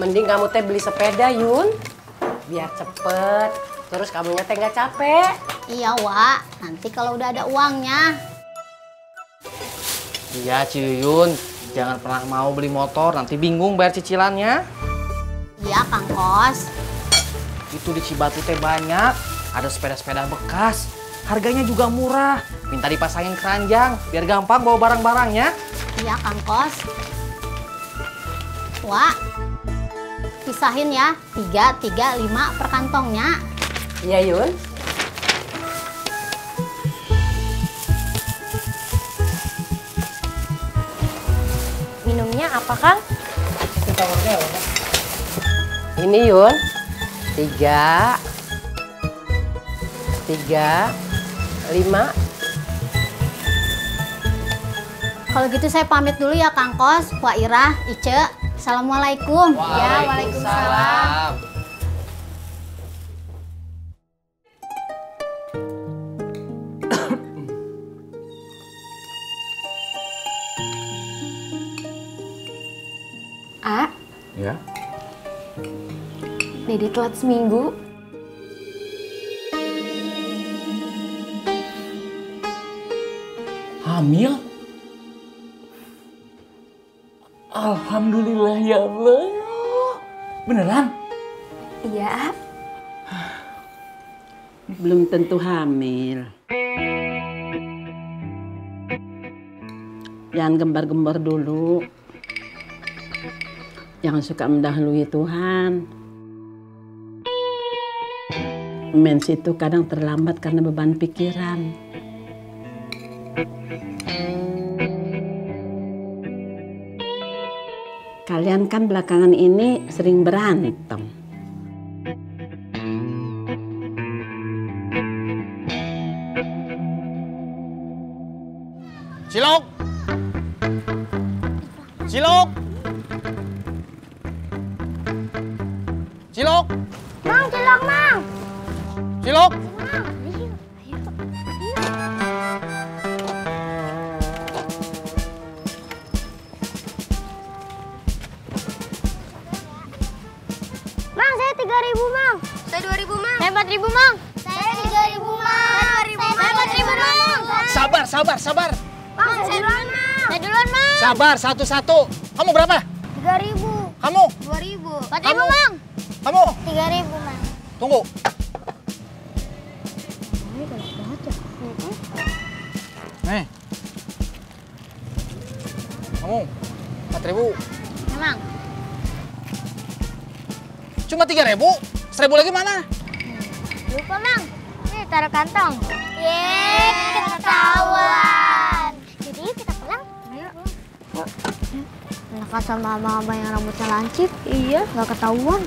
Mending kamu teh beli sepeda, Yun. Biar cepet. Terus kamunya teh nggak capek. Iya, Wak. Nanti kalau udah ada uangnya. Iya Ciyun, jangan pernah mau beli motor, nanti bingung bayar cicilannya. Iya, Kang Kos. Itu di Cibatu teh banyak, ada sepeda-sepeda bekas. Harganya juga murah, minta dipasangin keranjang, biar gampang bawa barang-barangnya. Iya, Kang Kos. Wak, pisahin ya. Tiga, tiga, lima per kantongnya. Iya, Yun. Minumnya apa, Kang? Ini, Yun. Tiga. Tiga. Lima. Kalau gitu saya pamit dulu ya, Kang Kos, Wak Irah, Ice. Assalamualaikum. Ya, waalaikumsalam. A, Ya. Dede telat seminggu. Hamil? Alhamdulillah ya Allah. Beneran? Iya. Belum tentu hamil. Jangan gembar-gembar dulu. Jangan suka mendahului Tuhan. Mens itu kadang terlambat karena beban pikiran. Kalian kan belakangan ini sering berantem. Cilok. Cilok. Cilok. Mang, cilok, Mang. Cilok. cilok. tiga ribu mang. Saya dua ribu mang. Saya empat ribu mang. Saya tiga ribu mang. Saya empat ribu mang. Sabar sabar sabar. Mang saya duluan mang. Saya duluan mang. Sabar satu satu kamu berapa? tiga ribu. Kamu? dua ribu. empat ribu mang. Kamu? tiga ribu mang. Tunggu. Nih. Kamu. 4000. Emang. Cuma 3 ribu? 1000 lagi mana? Lupa, Mang. Nih, taruh kantong. Yeay, ketahuan. Jadi kita pulang. Ayo. Enakan sama abang-abang yang rambutnya lancip. Iya. Gak ketahuan.